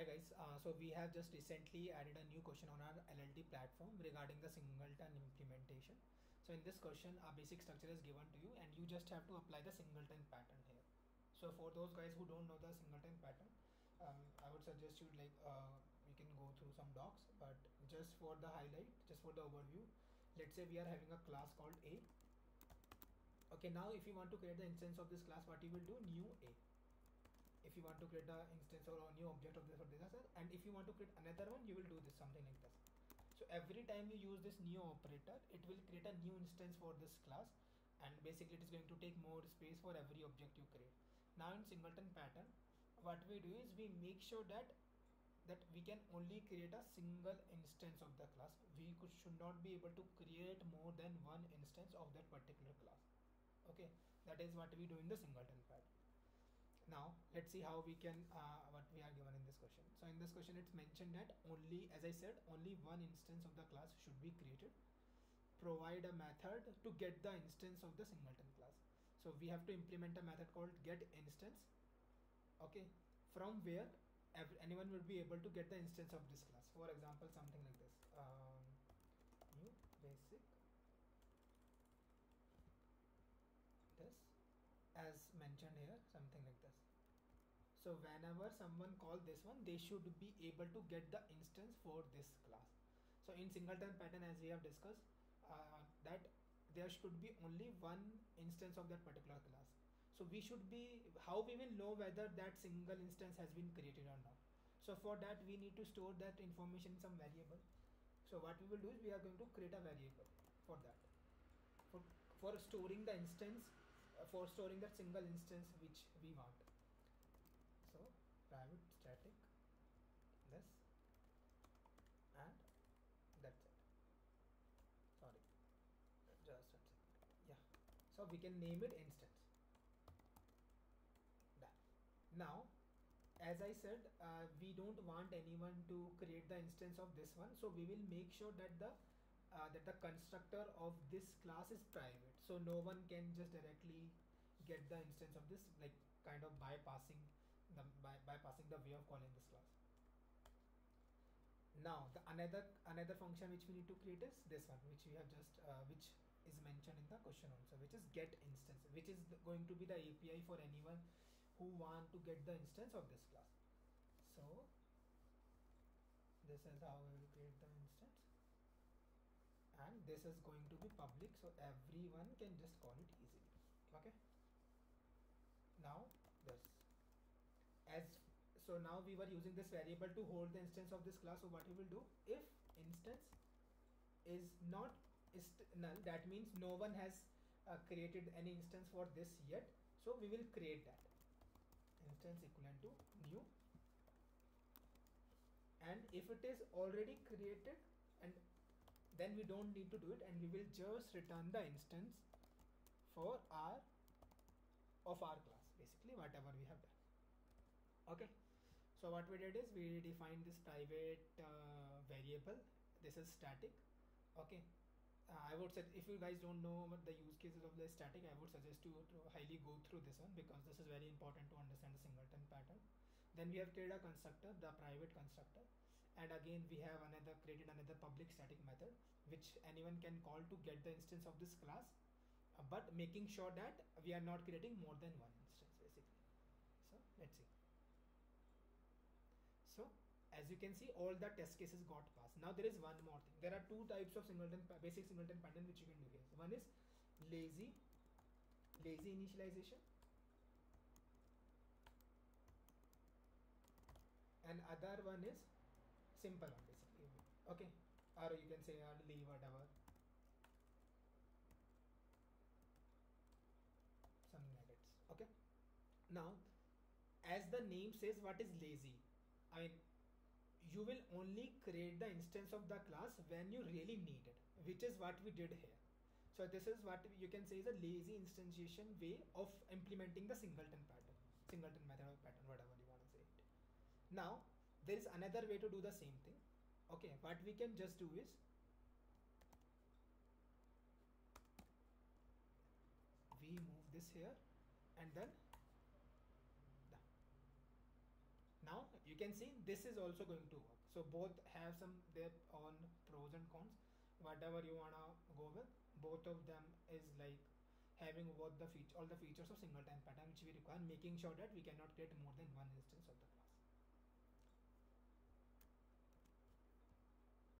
Hi guys, uh, so we have just recently added a new question on our LLD platform regarding the singleton implementation. So in this question, a basic structure is given to you and you just have to apply the singleton pattern here. So for those guys who don't know the singleton pattern, um, I would suggest you like uh, you can go through some docs, but just for the highlight, just for the overview, let's say we are having a class called A. Okay, now if you want to create the instance of this class, what you will do, new A if you want to create the instance or a new object of this or this and if you want to create another one you will do this something like this. So every time you use this new operator it will create a new instance for this class and basically it is going to take more space for every object you create. Now in singleton pattern what we do is we make sure that that we can only create a single instance of the class. We could, should not be able to create more than one instance of that particular class. Okay? That is what we do in the singleton pattern now let's see how we can uh, what we are given in this question. So in this question it's mentioned that only as i said only one instance of the class should be created. Provide a method to get the instance of the singleton class. So we have to implement a method called get instance. Okay. From where anyone will be able to get the instance of this class. For example something like this. Um, new basic this as mentioned here something like this. So whenever someone call this one they should be able to get the instance for this class. So in singleton pattern as we have discussed uh, that there should be only one instance of that particular class. So we should be how we will know whether that single instance has been created or not? So for that we need to store that information in some variable. So what we will do is we are going to create a variable for that. For, for storing the instance for storing that single instance which we want. So private static this and that's it. Sorry. Just a yeah. So we can name it instance. That now as I said uh, we don't want anyone to create the instance of this one. So we will make sure that the uh, that the constructor of this class is private. So no one can just directly get the instance of this like kind of bypassing the by, bypassing the way of calling this class. Now the another another function which we need to create is this one which we have just uh, which is mentioned in the question also which is get instance which is going to be the api for anyone who want to get the instance of this class. So this is how we will create the this is going to be public so everyone can just call it easily. Okay? Now this. As so now we were using this variable to hold the instance of this class so what we will do? If instance is not is null that means no one has uh, created any instance for this yet so we will create that. Instance equivalent to new. And if it is already created and then we don't need to do it and we will just return the instance for our of our class basically whatever we have done. Okay? So what we did is we defined this private uh, variable. This is static. Okay? Uh, I would say if you guys don't know what the use cases of the static I would suggest you to highly go through this one because this is very important to understand the singleton pattern. Then we have created a constructor the private constructor and again we have another created another public static method which anyone can call to get the instance of this class uh, but making sure that we are not creating more than one instance basically. So let's see. So as you can see all the test cases got passed. Now there is one more thing. There are two types of singleton basic singleton pattern which you can do here. One is lazy lazy initialization. And other one is simple one basically. Okay or you can say uh, leave whatever. Some nuggets okay? Now as the name says what is lazy? I mean you will only create the instance of the class when you really need it which is what we did here. So this is what you can say is a lazy instantiation way of implementing the singleton pattern singleton method or pattern whatever you want to say it. Now there is another way to do the same thing. Okay what we can just do is we move this here and then now you can see this is also going to work. So both have some their own pros and cons. Whatever you wanna go with both of them is like having both the feature all the features of singleton pattern which we require making sure that we cannot create more than one instance of the